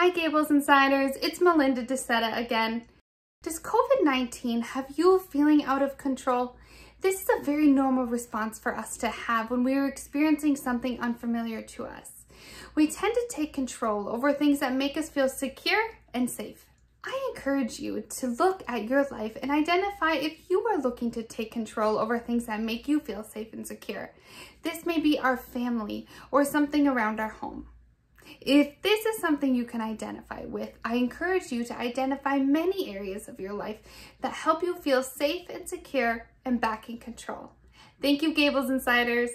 Hi Gables Insiders, it's Melinda DeSeta again. Does COVID-19 have you feeling out of control? This is a very normal response for us to have when we are experiencing something unfamiliar to us. We tend to take control over things that make us feel secure and safe. I encourage you to look at your life and identify if you are looking to take control over things that make you feel safe and secure. This may be our family or something around our home. If this is something you can identify with, I encourage you to identify many areas of your life that help you feel safe and secure and back in control. Thank you, Gables Insiders.